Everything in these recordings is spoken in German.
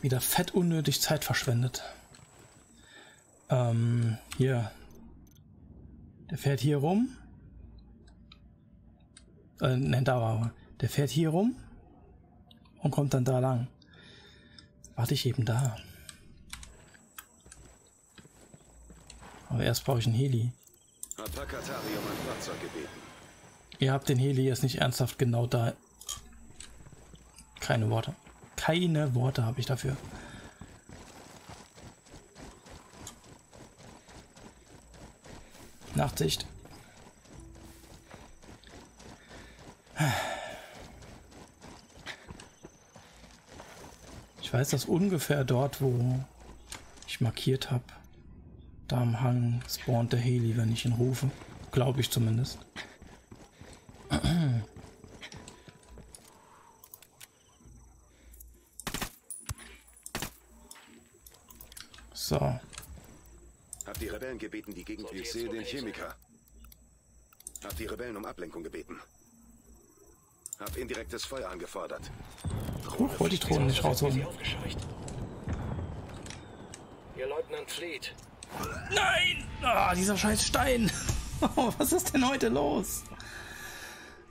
Wieder fett unnötig Zeit verschwendet. Ähm, hier. Der fährt hier rum. Äh, ne, da war er. Der fährt hier rum und kommt dann da lang. Warte ich eben da. Aber erst brauche ich einen Heli. Ihr habt den Heli jetzt nicht ernsthaft genau da. Keine Worte. Keine Worte habe ich dafür. Nachtsicht. Ich weiß, dass ungefähr dort, wo ich markiert habe, da am Hang spawnt der Heli, wenn ich ihn rufe. Glaube ich zumindest. So. Hab die Gebeten, die Gegend... Ich sehe den Chemiker. Hab die Rebellen um Ablenkung gebeten. Hab indirektes Feuer angefordert. Huch, wollte die Drohne nicht rausholen. Ihr Leutnant flieht. Nein! Ah, dieser scheiß Stein! Oh, was ist denn heute los?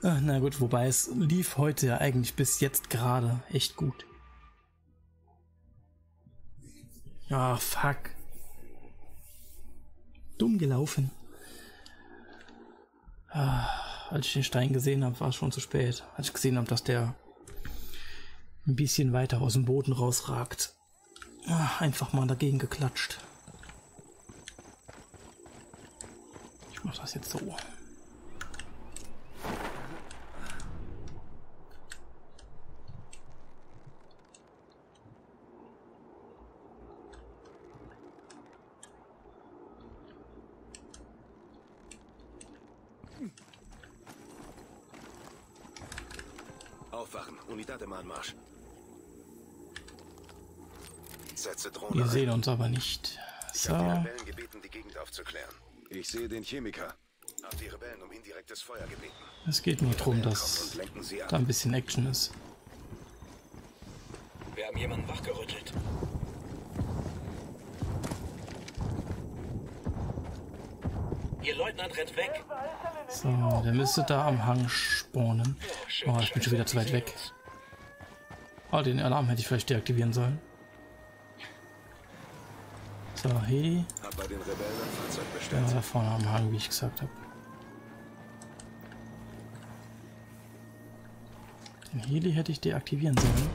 Ah, na gut, wobei es lief heute ja eigentlich bis jetzt gerade echt gut. Ah, fuck. Dumm gelaufen. Ah, als ich den Stein gesehen habe, war es schon zu spät. Als ich gesehen habe, dass der ein bisschen weiter aus dem Boden rausragt. Ah, einfach mal dagegen geklatscht. Ich mach das jetzt so. Aufwachen. Unidad im Anmarsch. Setze Drohne Wir ein. sehen uns aber nicht. Ich So. habe die Rebellen gebeten, die Gegend aufzuklären. Ich sehe den Chemiker. Hab die Rebellen um indirektes Feuer gebeten. Es geht nur darum, dass da ein bisschen Action ist. Wir haben jemanden wachgerüttelt. Ihr Leutnant rennt weg. So, der müsste da am Hang spawnen. Oh, ich bin schon wieder zu weit weg. Oh, den Alarm hätte ich vielleicht deaktivieren sollen. So, Heli. Hab bei war da vorne am Hang, wie ich gesagt habe. Den Heli hätte ich deaktivieren sollen.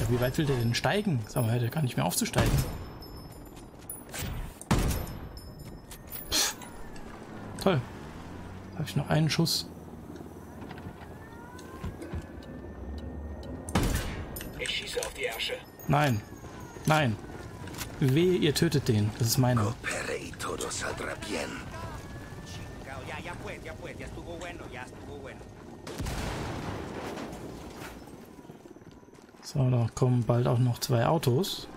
Ja, wie weit will der denn steigen? Sag mal, hätte gar nicht mehr aufzusteigen. Pff. Toll. Habe ich noch einen Schuss. Ich schieße auf die Ärsche. Nein. Nein. Wehe, ihr tötet den. Das ist bueno. So, da kommen bald auch noch zwei Autos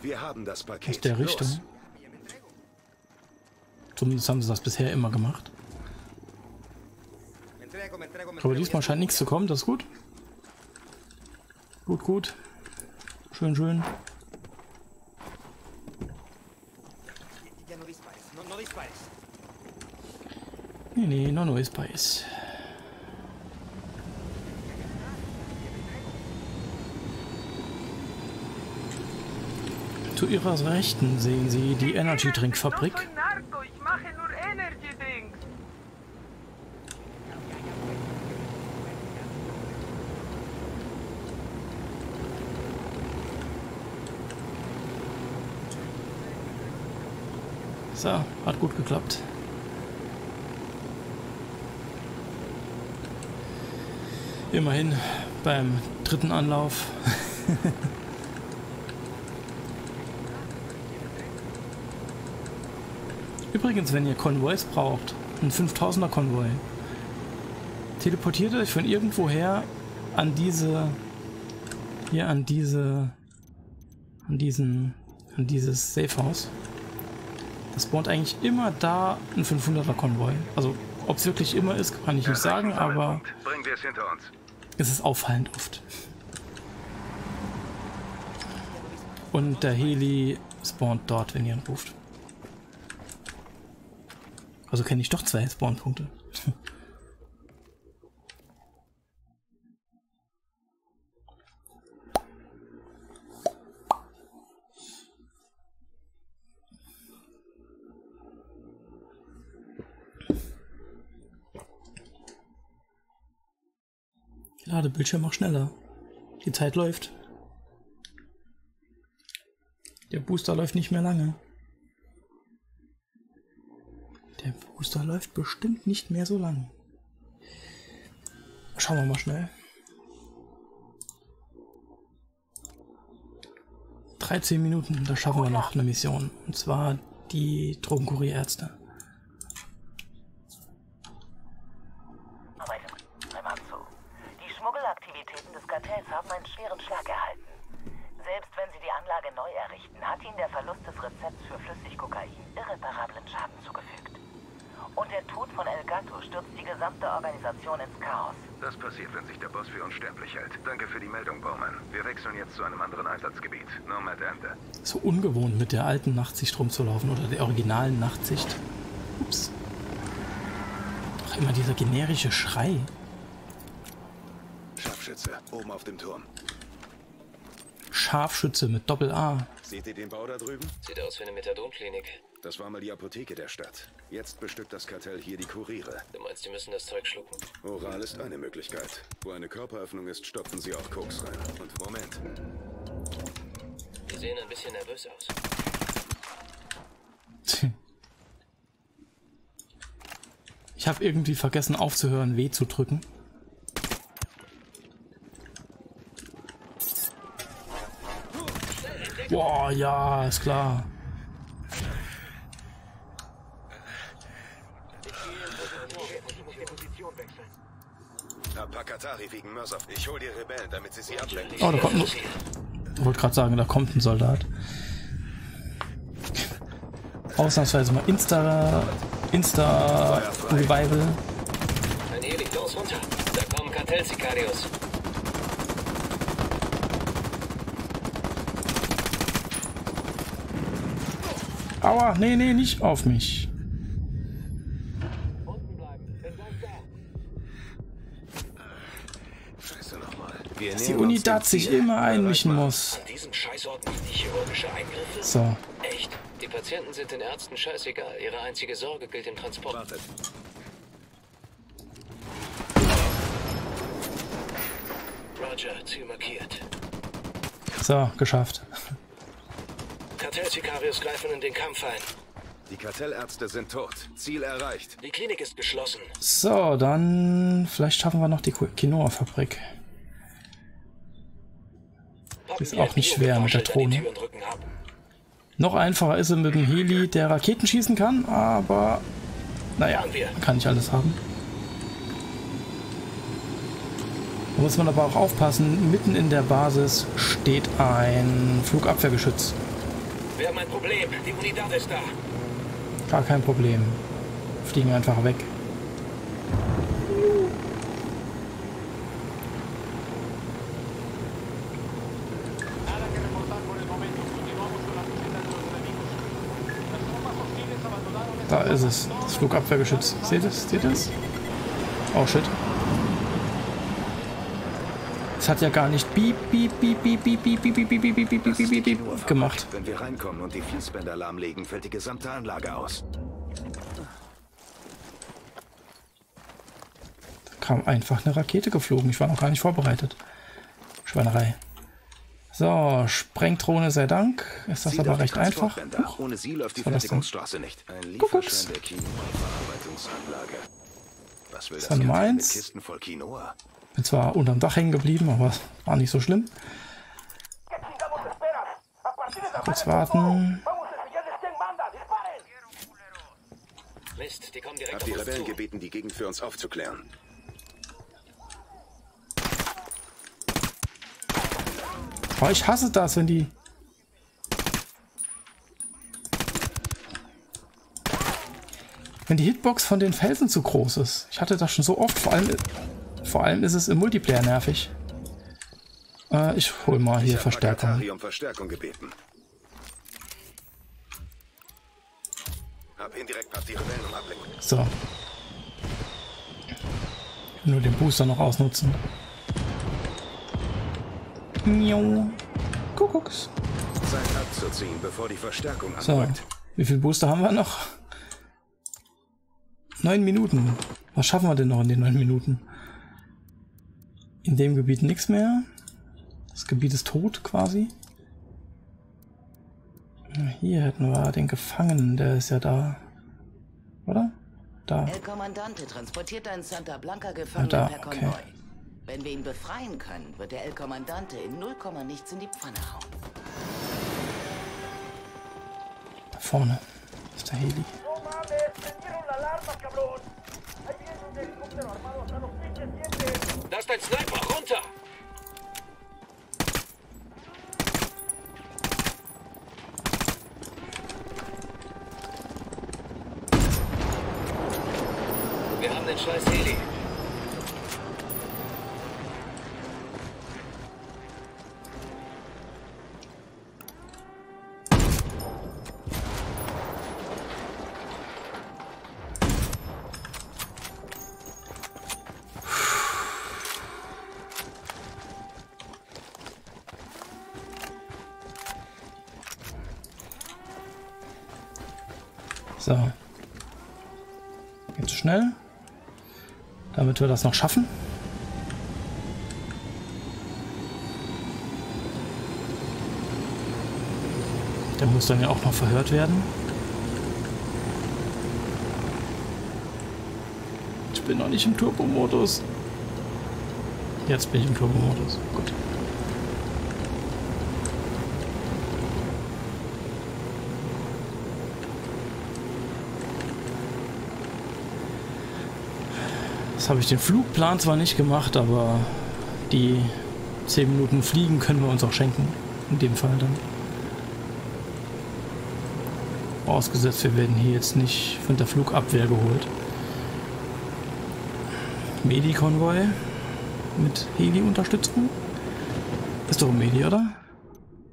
Wir haben das Paket. aus der Los. Richtung. Zumindest haben sie das bisher immer gemacht. Aber diesmal scheint nichts zu kommen, das ist gut. Gut, gut. Schön, schön. Nee, nee, no no Spice. Zu ihrer Rechten sehen Sie die Energy Drink Fabrik. No soy narco, ich mache nur Energy Drinks. So, hat gut geklappt. Immerhin beim dritten Anlauf. Übrigens, wenn ihr Konvois braucht, ein 5000er Konvoi, teleportiert euch von irgendwoher an diese, hier an diese, an diesen, an dieses Safehouse. Das spawnt eigentlich immer da ein 500er Konvoi. Also, ob es wirklich immer ist, kann ich nicht sagen, aber Bringen wir es hinter uns. es ist auffallend oft. Und der Heli spawnt dort, wenn ihr ihn ruft. Also kenne ich doch zwei Spawnpunkte. Ladebildschirm auch schneller. Die Zeit läuft. Der Booster läuft nicht mehr lange. Der Booster läuft bestimmt nicht mehr so lange. Schauen wir mal schnell. 13 Minuten, da schaffen wir noch eine Mission. Und zwar die Drogenkurierärzte. Arbeit, einmal zu. Die Schmuggelaktivitäten des Kartells haben einen schweren Schlag erhalten. Selbst wenn sie die Anlage neu errichten, hat ihnen der Verlust des Rezepts für Flüssigkokain irreparablen Schaden zugefügt. Und der Tod von El Gato stürzt die gesamte Organisation ins Chaos. Das passiert, wenn sich der Boss für unsterblich hält. Danke für die Meldung, Bowman. Wir wechseln jetzt zu einem anderen Einsatzgebiet. Nomad Ende. So ungewohnt mit der alten Nachtsicht rumzulaufen oder der originalen Nachtsicht. Ups. Doch immer dieser generische Schrei. Scharfschütze, oben auf dem Turm. Scharfschütze mit Doppel A. Seht ihr den Bau da drüben? Sieht aus wie eine Methadonklinik. Das war mal die Apotheke der Stadt. Jetzt bestückt das Kartell hier die Kuriere. Du meinst, die müssen das Zeug schlucken? Oral ist eine Möglichkeit. Wo eine Körperöffnung ist, stopfen sie auch Koks rein. Und Moment. Die sehen ein bisschen nervös aus. Ich habe irgendwie vergessen aufzuhören, W zu drücken. Boah, ja, ist klar. Wegen Mörser. Ich hol die Rebellen, damit sie sie ablenken. Oh, da kommt ein... Ich wollte gerade sagen, da kommt ein Soldat. Ausnahmsweise mal Insta... Insta-Revival. Ein Heli, los runter. Da kommen Kartell-Sicarios. Aua, nee, nee, nicht auf mich. Wir Die Unidad sich immer einmischen muss. So. Echt? Die Patienten sind den Ärzten scheißegal. Ihre einzige Sorge gilt dem Transport. Wartet. Roger, Ziel markiert. So, geschafft. Kartell-Sicarios greifen in den Kampf ein. Die Kartellärzte sind tot. Ziel erreicht. Die Klinik ist geschlossen. So, dann vielleicht schaffen wir noch die Quinoa-Fabrik. Ist auch nicht schwer mit der Drohne. Noch einfacher ist es mit dem Heli, der Raketen schießen kann, aber naja, kann ich alles haben. Da muss man aber auch aufpassen, mitten in der Basis steht ein Flugabwehrgeschütz. Wir haben ein Problem. Die Unidad ist da. Gar kein Problem. Fliegen einfach weg. Ist es, das Flugabwehrgeschütz. Seht ihr das? Seht ihr das? Oh shit. Es hat ja gar nicht piep, piep, piep, piep, piep, piep, piep, piep, piep, piep gemacht. Wenn wir reinkommen und die Fließbänder lahmlegen, fällt die gesamte Anlage aus. Da kam einfach eine Rakete geflogen. Ich war noch gar nicht vorbereitet. Schweinerei. So, Sprengdrohne sei Dank. Ist das Sieht aber recht einfach. Ohne sie läuft die das? Fertigungsstraße nicht. Ein Kuckucks. Lieferschein der Quinoa-Verarbeitungsanlage. Was will das war Nummer Kartell mit eins. Kisten voll Quinoa? Bin zwar unterm Dach hängen geblieben, aber war nicht so schlimm. Kurz warten. Mist, die kommen direkt Hab die Rebellen gebeten, die Gegend für uns aufzuklären. Oh, ich hasse das, wenn die... Wenn die Hitbox von den Felsen zu groß ist. Ich hatte das schon so oft. Vor allem, vor allem ist es im Multiplayer nervig. Äh, ich hol mal hier Verstärkung. Um Verstärkung gebeten. So. Nur den Booster noch ausnutzen. Miau. Kuckucks. Zeit abzuziehen, bevor die Verstärkung So. anrückt. Wie viel Booster haben wir noch? Neun Minuten. Was schaffen wir denn noch in den neun Minuten? In dem Gebiet nichts mehr. Das Gebiet ist tot quasi. Hier hätten wir den Gefangenen, der ist ja da. Oder? Da. El Comandante transportiert einen Santa Blanca Ah, Gefangenen da, per okay. Konvoi. Wenn wir ihn befreien können, wird der El Comandante in 0, nichts in die Pfanne hauen. Da vorne ist der Heli. Da ist ein Sniper, runter! Wir haben den scheiß Heli. Damit wir das noch schaffen. Der muss dann ja auch noch verhört werden. Ich bin noch nicht im Turbo-Modus. Jetzt bin ich im Turbo-Modus. Gut. Jetzt habe ich den Flugplan zwar nicht gemacht, aber die 10 Minuten Fliegen können wir uns auch schenken. In dem Fall dann. Ausgesetzt, wir werden hier jetzt nicht von der Flugabwehr geholt. Medi-Konvoi mit Heli-Unterstützung. Ist doch ein Medi, oder?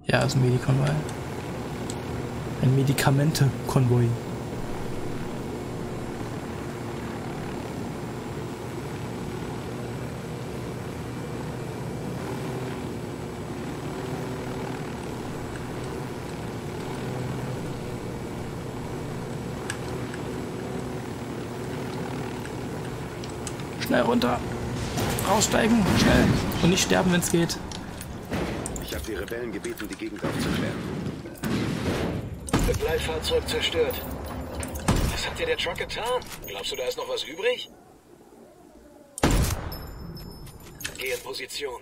Ja, ist ein Medi-Konvoi. Ein Medikamente-Konvoi. Schnell runter. Aussteigen, schnell. Und nicht sterben, wenn es geht. Ich habe die Rebellen gebeten, die Gegend aufzuklären. Begleitfahrzeug zerstört. Was hat dir der Truck getan? Glaubst du, da ist noch was übrig? Geh in Position.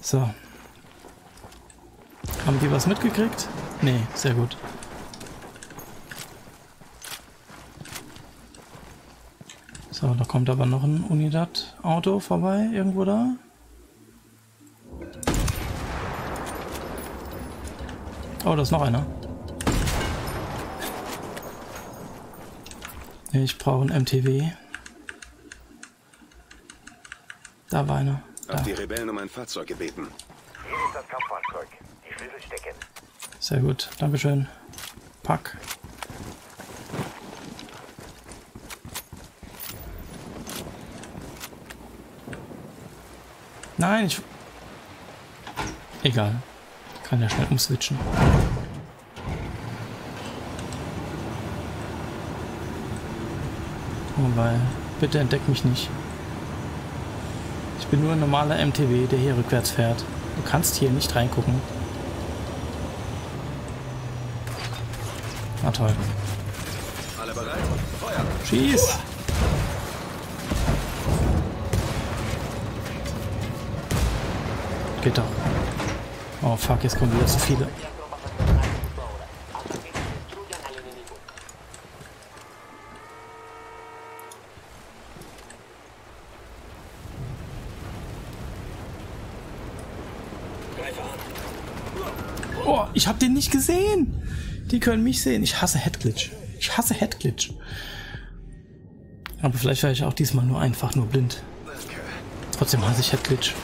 So. Haben die was mitgekriegt? Nee, sehr gut. So, da kommt aber noch ein Unidad-Auto vorbei, irgendwo da. Oh, da ist noch einer. Ich brauche ein MTW. Da war einer. Hab Da. die Rebellen um ein Fahrzeug gebeten. Hier ist das Kampffahrzeug. Die Schlüssel stecken. Sehr gut, Dankeschön. Pack. Nein, ich. Egal. Kann ja schnell umswitchen. Wobei, bitte entdeck mich nicht. Ich bin nur ein normaler MTW, der hier rückwärts fährt. Du kannst hier nicht reingucken. Na toll. Alle bereit? Feuer! Schieß! Doch. Oh fuck, jetzt kommen wieder zu viele. Oh, ich hab den nicht gesehen. Die können mich sehen. Ich hasse Headglitch. Ich hasse Headglitch. Aber vielleicht wäre ich auch diesmal nur einfach nur blind. Trotzdem hasse ich Headglitch.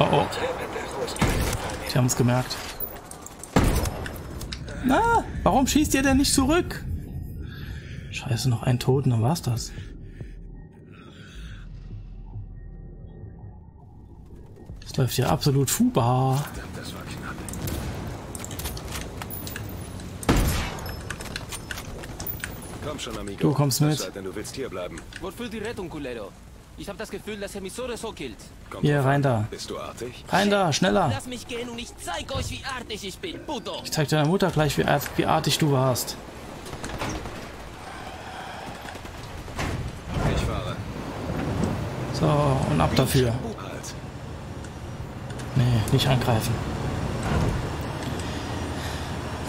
Oh, oh. Die haben es gemerkt. Na, warum schießt ihr denn nicht zurück? Scheiße, noch ein Toten, dann war's das. Das läuft ja absolut fubar. Komm schon, Amigo. Du kommst mit. Denn, du willst hier bleiben. Wofür die Rettung, Culero? Ich habe das Gefühl, dass er mich so oder so killt. Komm Hier, rein da. Bist du artig? Rein da, schneller. Lass mich gehen und ich zeig euch, wie artig ich bin, Puto. Ich zeig deiner Mutter gleich, wie, wie artig du warst. Ich fahre. So, und ab dafür. Halt. Nee, nicht angreifen.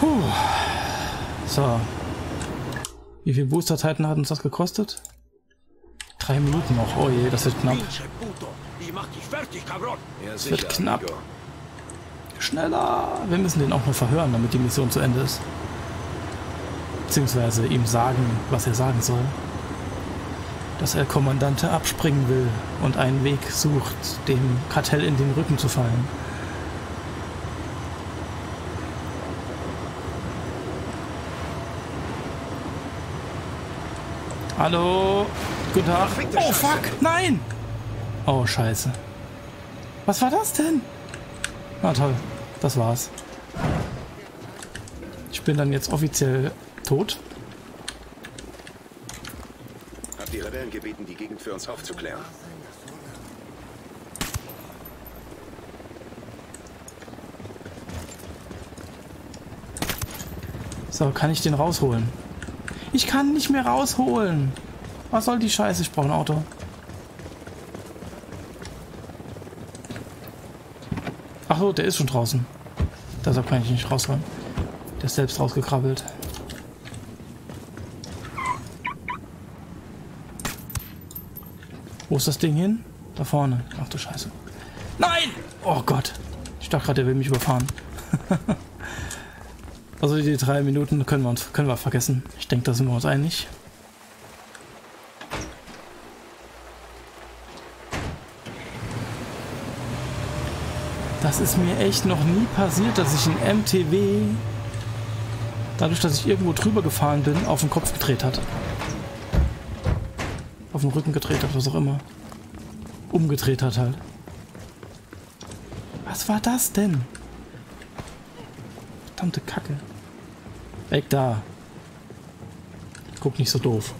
Puh. So. Wie viel Boosterzeiten hat uns das gekostet? Drei Minuten noch. Oh je, das wird knapp. Ja, wird knapp. Schneller! Wir müssen den auch noch verhören, damit die Mission zu Ende ist. Beziehungsweise ihm sagen, was er sagen soll. Dass er Kommandante abspringen will und einen Weg sucht, dem Kartell in den Rücken zu fallen. Hallo? Guten Tag. Oh fuck, nein! Oh scheiße. Was war das denn? Na toll, das war's. Ich bin dann jetzt offiziell tot. Hab die Rebellen gebeten, die Gegend für uns aufzuklären. So, kann ich den rausholen? Ich kann nicht mehr rausholen. Was soll die Scheiße? Ich brauche ein Auto. Ach so, der ist schon draußen. Deshalb kann ich nicht rausholen. Der ist selbst rausgekrabbelt. Wo ist das Ding hin? Da vorne. Ach du Scheiße. Nein! Oh Gott. Ich dachte gerade, der will mich überfahren. Also die drei Minuten können wir uns können wir vergessen. Ich denke, da sind wir uns einig. Das ist mir echt noch nie passiert, dass ich ein MTW dadurch, dass ich irgendwo drüber gefahren bin, auf den Kopf gedreht hat. Auf den Rücken gedreht hat, was auch immer. Umgedreht hat halt. Was war das denn? Verdammte Kacke. Weg da. Guck nicht so doof.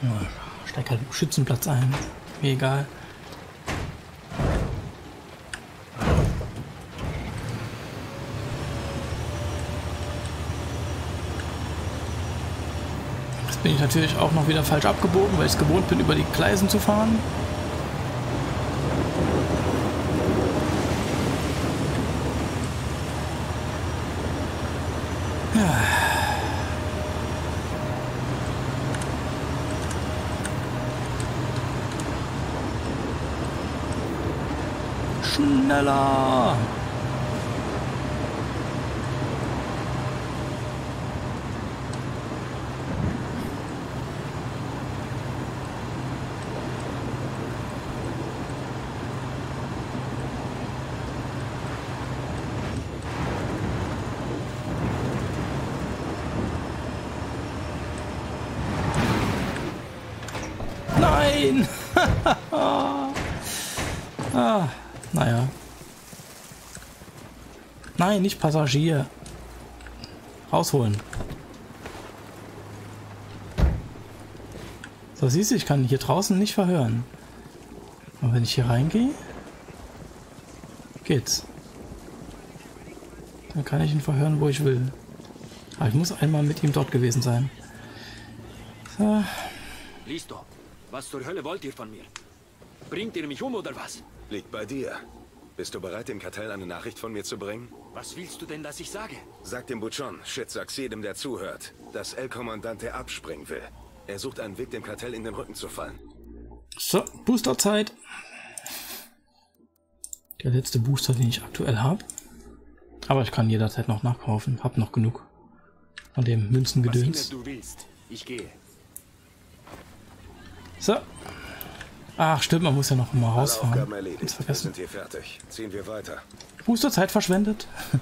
Ja, steig halt im Schützenplatz ein. Mir egal. Jetzt bin ich natürlich auch noch wieder falsch abgebogen, weil ich es gewohnt bin, über die Gleisen zu fahren. Schneller! Nein! ah, naja. Nein, nicht Passagier. Rausholen. So, siehst du, ich kann hier draußen nicht verhören. Und wenn ich hier reingehe, geht's. Dann kann ich ihn verhören, wo ich will. Aber ich muss einmal mit ihm dort gewesen sein. So, Listo. Was zur Hölle wollt ihr von mir? Bringt ihr mich um oder was? Liegt bei dir. Bist du bereit, dem Kartell eine Nachricht von mir zu bringen? Was willst du denn, dass ich sage? Sag dem Butchon, shit, sag's jedem, der zuhört, dass El Kommandante abspringen will. Er sucht einen Weg, dem Kartell in den Rücken zu fallen. So, Boosterzeit. Der letzte Booster, den ich aktuell habe. Aber ich kann jederzeit noch nachkaufen. Hab noch genug von dem Was immer Münzengedöns. du willst. Ich gehe. So. Ach, stimmt, man muss ja noch mal rausfahren. Ganz erledigt. Wir vergessen. sind hier fertig. Ziehen wir weiter. Booster Zeit verschwendet.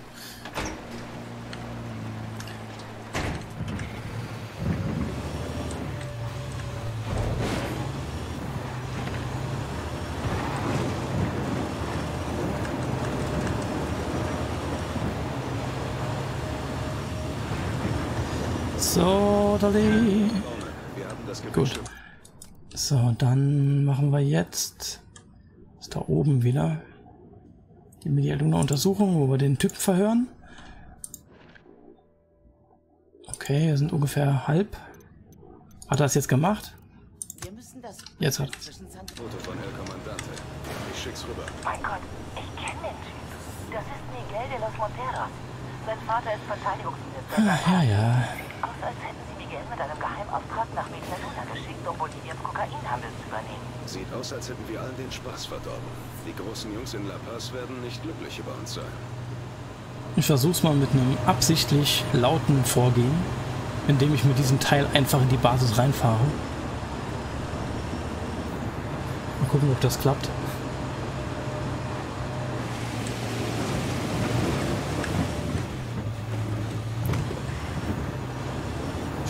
So, Dali. Wir haben das Gebiet Gut. So, dann machen wir jetzt ist da oben wieder die Medialuna Untersuchung, wo wir den Typen verhören. Okay, wir sind ungefähr halb. Hat er das jetzt gemacht? Wir müssen das Jetzt hat San Foto von El Comandante. Ich schick's rüber. Mein Gott, ich kenne den Typ. Das ist Miguel de los Monteros. Sein Vater ist Verteidigungsminister. Ah, ja, ja. Sieht aus, als hätten sie Miguel mit einem Geheimauftrag nach Medialuna geschickt, um Boliviens Kokainhandel zu übernehmen. Sieht aus, als hätten wir allen den Spaß verdorben. Die großen Jungs in La Paz werden nicht glücklich über uns sein. Ich versuch's mal mit einem absichtlich lauten Vorgehen, indem ich mit diesem Teil einfach in die Basis reinfahre. Mal gucken, ob das klappt.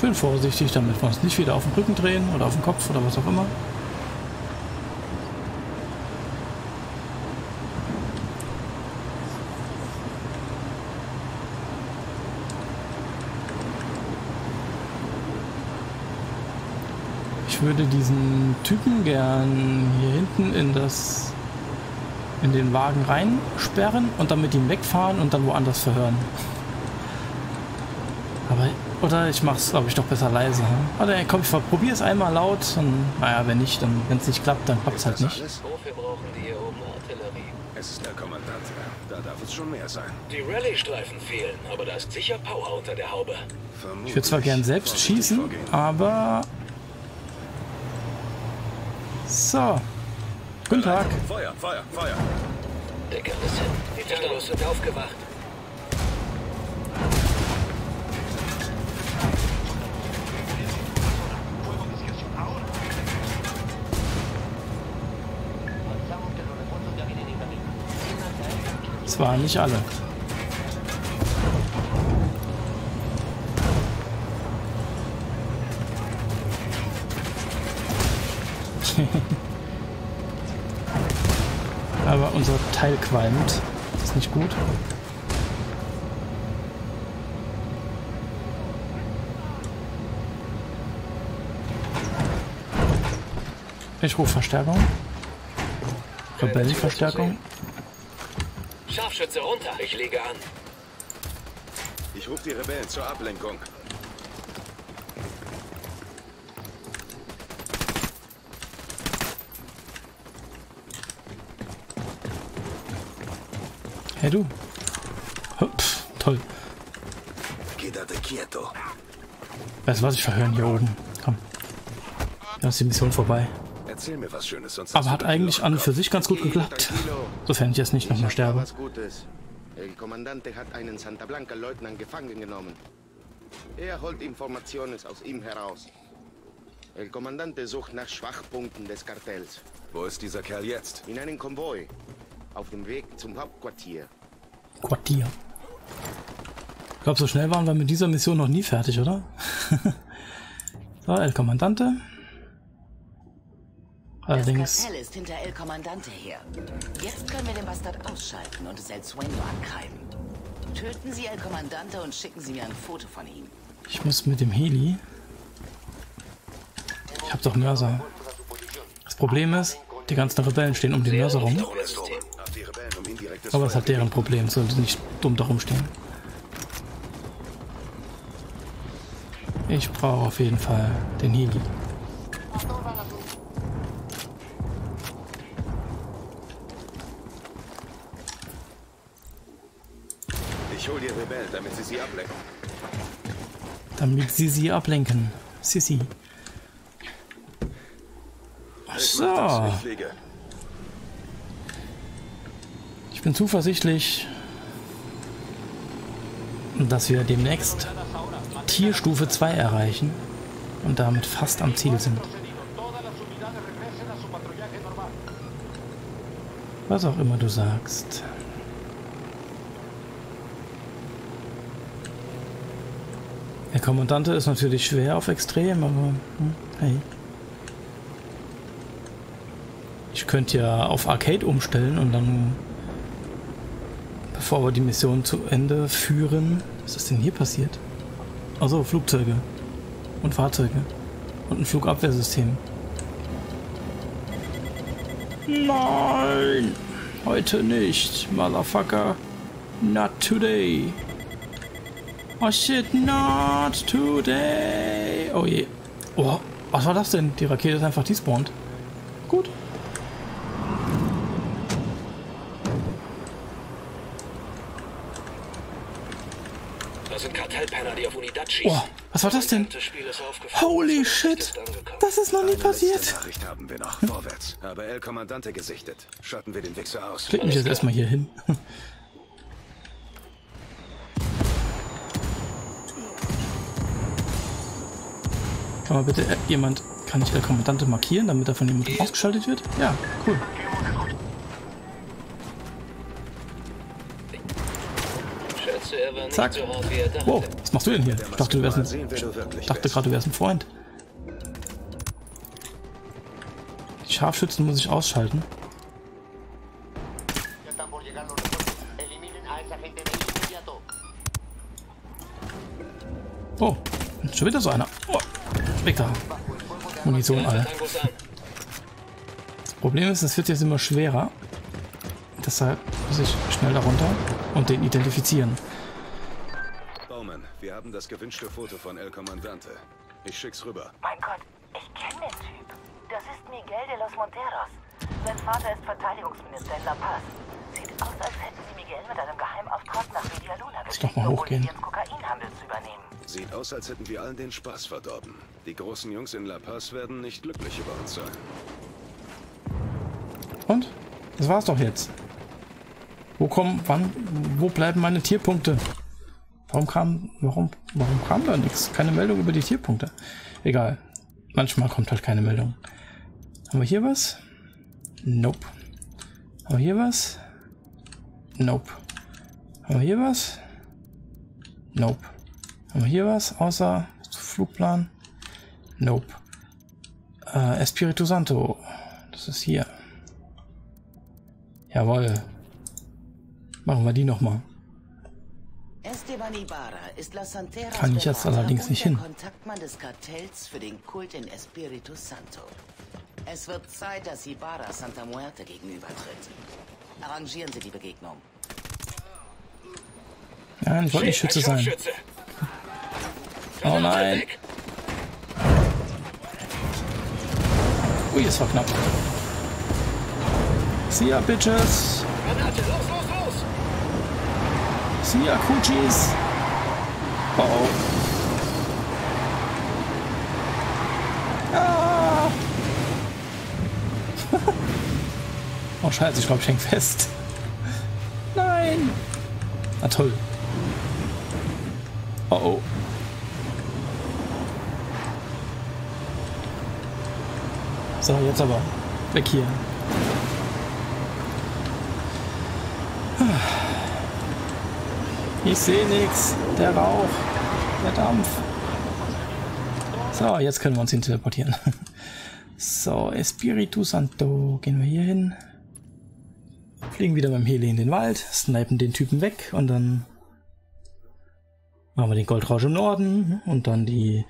Schön vorsichtig, damit wir uns nicht wieder auf den Rücken drehen oder auf den Kopf oder was auch immer. Ich würde diesen Typen gern hier hinten in das in den Wagen reinsperren und dann mit ihm wegfahren und dann woanders verhören. Oder ich mach's glaube ich doch besser leise. Hm? Oder komm, ich probiere es einmal laut und naja, wenn nicht, dann wenn es nicht klappt, dann klappt's halt das nicht. alles? Wofür brauchen die hier oben Artillerie? Es ist El Comandante. Da darf es schon mehr sein. Die Rallye-Streifen fehlen, aber da ist sicher Power unter der Haube. Ich würde zwar gern selbst schießen, aber so. Guten Tag. Feuer, Feuer, Feuer. Decker ist hin. Die Talos sind aufgewacht. Es waren nicht alle. Aber unser Teil qualmt. Das ist nicht gut. Ich rufe Verstärkung. Rebellenverstärkung. Scharfschütze runter. Ich lege an. Ich rufe die Rebellen zur Ablenkung. Hey du. Pff, toll. Weißt du was, ich verhören hier oben. Komm. Dann ist die Mission vorbei. Erzähl mir was Schönes, sonst Aber hat eigentlich an und für sich ganz gut geklappt. Sofern ich jetzt nicht nochmal sterbe. was Gutes. El Kommandante hat einen Santa Blanca Leutnant gefangen genommen. Er holt Informationen aus ihm heraus. El Kommandante sucht nach Schwachpunkten des Kartells. Wo ist dieser Kerl jetzt? In einem Konvoi. Auf dem Weg zum Hauptquartier. Quartier. Ich glaube, so schnell waren wir mit dieser Mission noch nie fertig, oder? so, El Kommandante. Allerdings. Das Kartell ist hinter El Kommandante her. Jetzt können wir den Bastard ausschalten und es El Sueño ankreiden. Töten Sie El Kommandante und schicken Sie mir ein Foto von ihm. Ich muss mit dem Heli. Ich hab doch Mörser. Das Problem ist, die ganzen Rebellen stehen um den Mörser rum. Die um Aber es hat deren Problem, sollte nicht dumm darum stehen. Ich brauche auf jeden Fall den Heli. Ich hol die Rebellen, damit sie sie ablenken. Damit sie sie ablenken. Sissi. So. Ich bin zuversichtlich, dass wir demnächst Tierstufe 2 erreichen und damit fast am Ziel sind. Was auch immer du sagst. Kommandante ist natürlich schwer auf Extrem, aber hm, hey. Ich könnte ja auf Arcade umstellen und dann, bevor wir die Mission zu Ende führen, was ist denn hier passiert? Also Flugzeuge und Fahrzeuge und ein Flugabwehrsystem. Nein! Heute nicht, Motherfucker. Not today. Oh shit, not today. Oh je. Oh, was war das denn? Die Rakete ist einfach despawned. Gut. Das sind Kartellpenner, die auf Unidad schießen. Oh, was war das denn? Holy shit. Das ist noch nie passiert. Nachricht haben wir noch. Vorwärts. Habe El Kommandante gesichtet. Schatten wir den Wichser aus. Klick mich jetzt erstmal hier hin. Kann mal bitte äh, jemand, kann ich der Kommandante markieren, damit er von jemandem ausgeschaltet wird? Ja, cool. Schätze, war nicht Zack. Wow, was machst du denn hier? Ich dachte, du wärst ein, dachte gerade, du wärst ein Freund. Die Scharfschützen muss ich ausschalten. Oh, schon wieder so einer. Oh, weg da. Munition alle. Das Problem ist, es wird jetzt immer schwerer. Deshalb muss ich schnell darunter und den identifizieren. Baumann, wir haben das gewünschte Foto von El Kommandante. Ich schick's rüber. Mein Gott, ich kenne den Typ. Das ist Miguel de los Monteros. Sein Vater ist Verteidigungsminister in La Paz. Sieht aus, als hätten sie Miguel mit einem Geheimauftrag nach Media Luna Lass geschickt, doch mal um Sieht aus, als hätten wir allen den Spaß verdorben. Die großen Jungs in La Paz werden nicht glücklich über uns sein. Und? Das war's doch jetzt. Wo kommen, wann, wo bleiben meine Tierpunkte? Warum kam, warum, warum kam da nichts? Keine Meldung über die Tierpunkte. Egal. Manchmal kommt halt keine Meldung. Haben wir hier was? Nope. Haben wir hier was? Nope. Haben wir hier was? Nope. Haben wir hier was außer Flugplan? Nope. Äh, Espiritu Santo. Das ist hier. Jawohl. Machen wir die nochmal. Esteban Ibarra ist La Santeras Kann ich jetzt allerdings nicht hin. Kontaktmann des Kartells für den Kult in Espiritu Santo. Es wird Zeit, dass Ibarra Santa Muerte gegenübertritt. Arrangieren Sie die Begegnung. Nein, ich wollte nicht Schütze ein sein. Scharfschütze. Oh nein. Ui, es war knapp. See ya, Bitches. Granate, los, los, los! See ya, Coochies. Oh, oh. Ah. oh, scheiße, ich glaube, ich häng fest. Nein. Na toll. Oh, oh. So, jetzt aber. Weg hier. Ich sehe nichts. Der Rauch. Der Dampf. So, jetzt können wir uns hin teleportieren. So, Espiritu Santo. Gehen wir hier hin. Fliegen wieder beim Heli in den Wald. Snipen den Typen weg. Und dann machen wir den Goldrausch im Norden. Und dann die,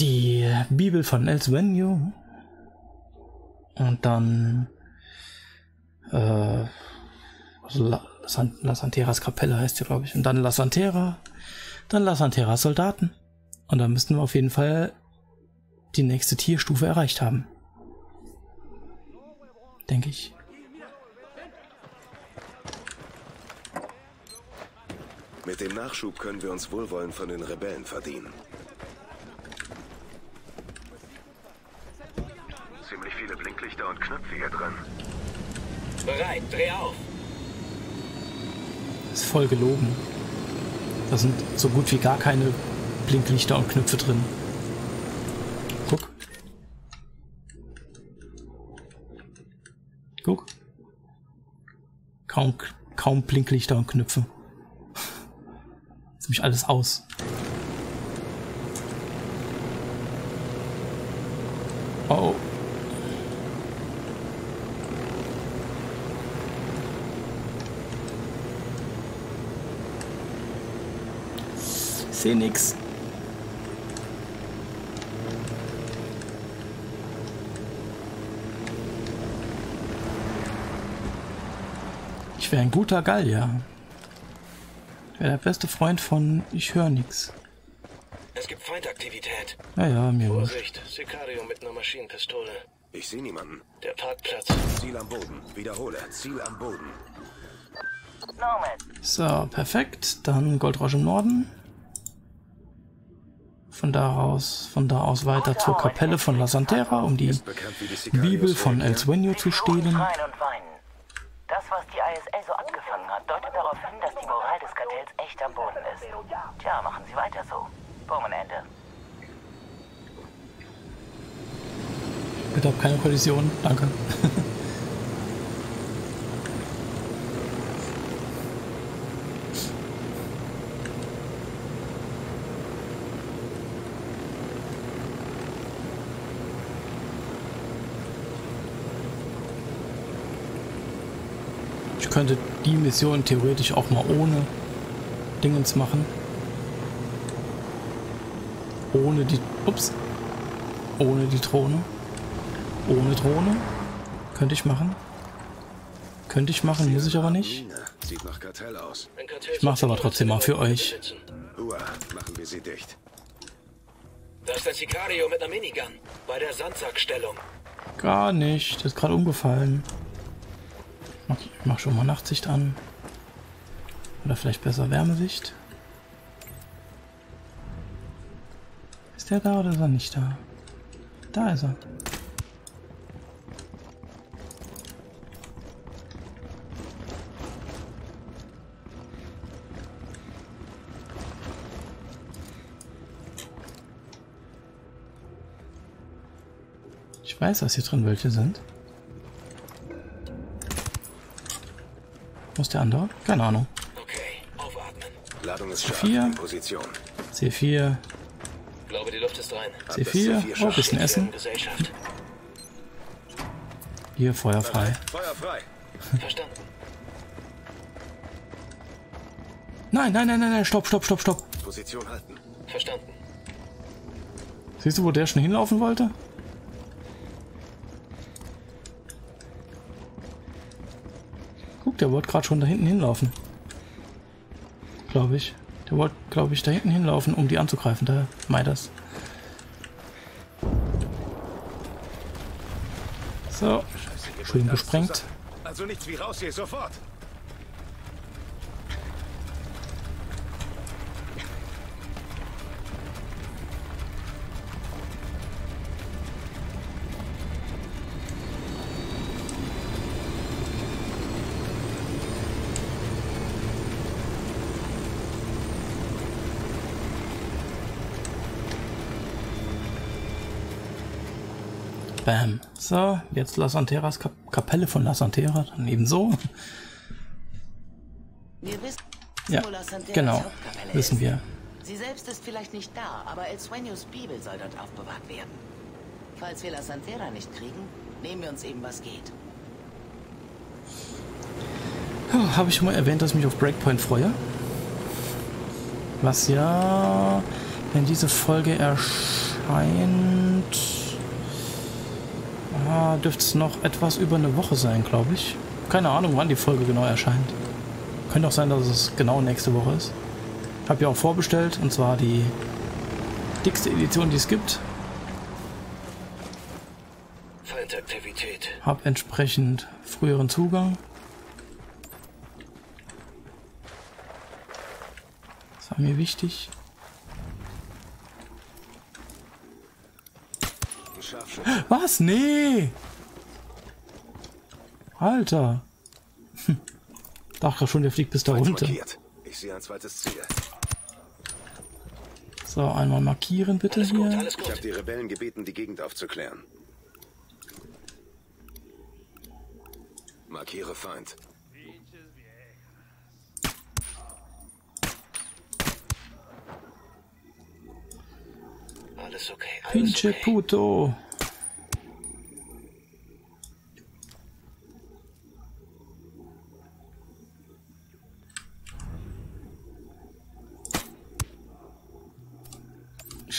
die Bibel von El Sueño. Und dann äh, La, San, La Santeras Kapelle heißt sie, glaube ich. Und dann La Santera. Dann La Santeras Soldaten. Und dann müssten wir auf jeden Fall die nächste Tierstufe erreicht haben. Denke ich. Mit dem Nachschub können wir uns Wohlwollen von den Rebellen verdienen. Ziemlich viele Blinklichter und Knöpfe hier drin. Bereit, dreh auf. Ist voll gelogen. Da sind so gut wie gar keine Blinklichter und Knöpfe drin. Guck. Guck. Kaum, kaum Blinklichter und Knöpfe. Ziemlich alles aus. Seh nix. Ich wäre ein guter Gallier. Ich wäre der beste Freund von Ich höre nix. Es gibt Feindaktivität. Ja, ja, mir wurscht. Vorsicht, Sicario mit einer Maschinenpistole. Ich sehe niemanden. Der Parkplatz. Ziel am Boden. Wiederhole. Ziel am Boden. So, perfekt. Dann Goldrausch im Norden. Von da aus, von da aus weiter zur Kapelle von La Santera, um die Bibel von El Sueño zu stehlen. Das, was die ISA so angefangen hat, deutet darauf hin, dass die Moral des Kartells echt am Boden ist. Tja, machen Sie weiter so. Bumenende. Bitte hab keine Kollision, danke. könnte die Mission theoretisch auch mal ohne Dingens machen. Ohne die. Ups. Ohne die Drohne. Ohne Drohne. Könnte ich machen. Könnte ich machen, muss ich aber nicht. Sieht nach Kartell aus. Ich mach's aber trotzdem mal für euch. Machen wir sie dicht. Da ist ein Sicario mit einer Minigun. Bei der Sandsackstellung. Gar nicht. Das ist gerade umgefallen. Mach, ich mach schon mal Nachtsicht an. Oder vielleicht besser Wärmesicht. Ist der da oder ist er nicht da? Da ist er. Ich weiß, dass hier drin welche sind. Wo ist der andere? Keine Ahnung. Okay, aufatmen. Ladung ist C4. scharf. In Position. C4, Glaube, die Luft ist rein. C4. Oh, bisschen Essen. Hier, Feuer frei. Feuer frei. Verstanden. Nein, nein, nein, nein, nein, stopp, stopp, stopp, stopp. Position halten. Verstanden. Siehst du, wo der schon hinlaufen wollte? Guck, der wollte gerade schon da hinten hinlaufen. Glaube ich. Der wollte, glaube ich, da hinten hinlaufen, um die anzugreifen. Da meint. So. Schön gesprengt. Also nichts wie raus hier, sofort. So, jetzt La Santeras Kap Kapelle von La Santera. Dann ebenso. Wir wissen, Ja, genau. Wissen wir. Sie selbst ist vielleicht nicht da, aber El Sueños Bibel soll dort aufbewahrt werden. Falls wir La Santera nicht kriegen, nehmen wir uns eben, was geht. Oh, Habe ich schon mal erwähnt, dass ich mich auf Breakpoint freue? Was ja, wenn diese Folge erscheint, ah, dürfte es noch etwas über eine Woche sein, glaube ich. Keine Ahnung, wann die Folge genau erscheint. Könnte auch sein, dass es genau nächste Woche ist. Habe ja auch vorbestellt, und zwar die dickste Edition, die es gibt. Feindaktivität. Habe entsprechend früheren Zugang. Das war mir wichtig. Was? Nee! Alter! Hm. Dachte schon, der fliegt bis da runter. Ich sehe ein zweites Ziel. So, einmal markieren bitte alles hier. Gut, ich habe die Rebellen gebeten, die Gegend aufzuklären. Markiere Feind. Alles okay, alles Pinche okay. Puto.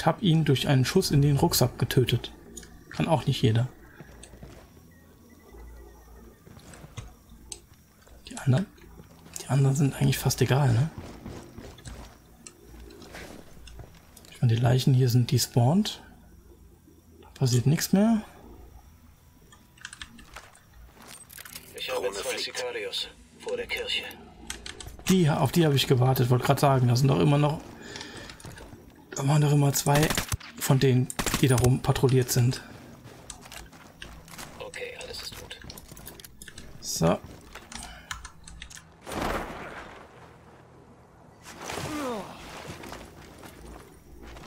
Habe ihn durch einen Schuss in den Rucksack getötet. Kann auch nicht jeder. Die anderen? Die anderen sind eigentlich fast egal, ne? Ich meine, die Leichen hier sind despawned. Da passiert nichts mehr. Ich habe zwei Sicarios vor der Kirche. Die, auf die habe ich gewartet. Wollte gerade sagen, da sind doch immer noch... Da waren doch immer zwei von denen, die darum patrouilliert sind. Okay, alles ist gut. So.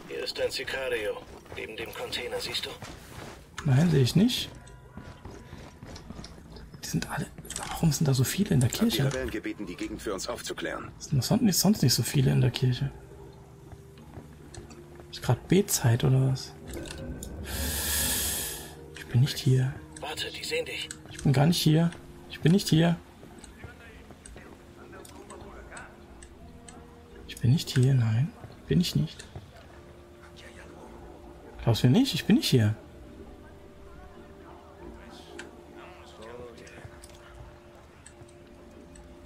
Hier ist ein Sicario. Neben dem Container, siehst du? Nein, sehe ich nicht. Die sind alle... Warum sind da so viele in der Hab die Kirche? Rebellen gebeten, die Gegend für uns aufzuklären. Sind sonst nicht, sonst nicht so viele in der Kirche. Ist gerade B-Zeit oder was? Ich bin nicht hier. Warte, die sehen dich. Ich bin gar nicht hier. Ich bin nicht hier. Ich bin nicht hier, nein. Bin ich nicht. Glaubst du mir nicht? Ich bin nicht hier.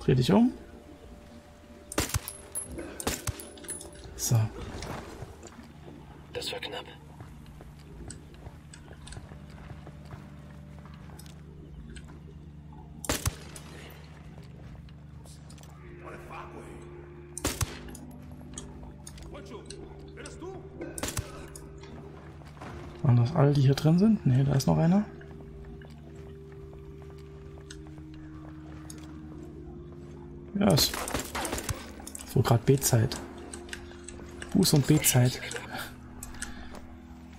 Dreh dich um. So. Das war knapp. Waren das alle, die hier drin sind? Ne, da ist noch einer. Ja, ist so gerade B-Zeit. Fuß- und B-Zeit.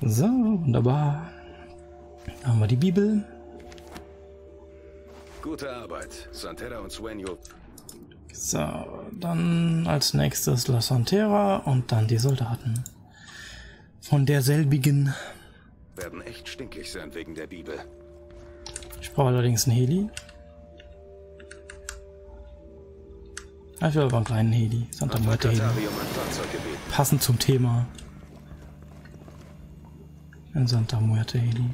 So, wunderbar. Da haben wir die Bibel. Gute Arbeit. Santera und Swenjo. So, dann als nächstes La Santera und dann die Soldaten. Von derselbigen. werden echt stinkig sein wegen der Bibel. Ich brauche allerdings einen Heli. Ich will aber einen kleinen Heli. Santa Muerte Heli. Passend zum Thema. Ein Santa Muerte Heli.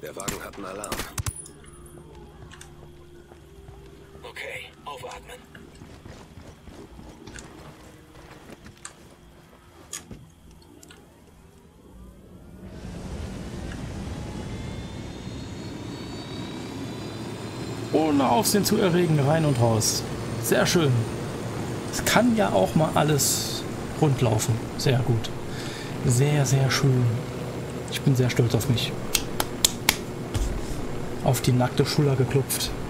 Der Wagen hat einen Alarm. Okay, aufatmen. Ohne Aufsehen zu erregen, rein und raus. Sehr schön. Es kann ja auch mal alles rund laufen. Sehr gut. Sehr, sehr schön. Ich bin sehr stolz auf mich. Auf die nackte Schulter geklopft.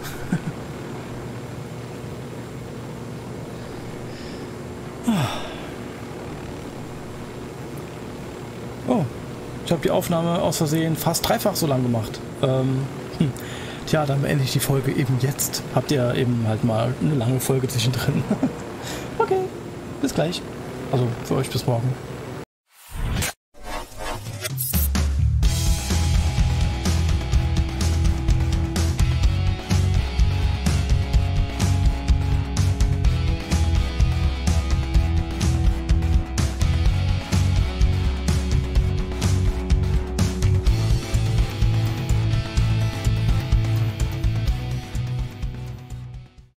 Oh, ich habe die Aufnahme aus Versehen fast dreifach so lang gemacht. Ähm, hm. Tja, dann beende ich die Folge eben jetzt. Habt ihr eben halt mal eine lange Folge zwischendrin. okay, bis gleich. Also für euch bis morgen.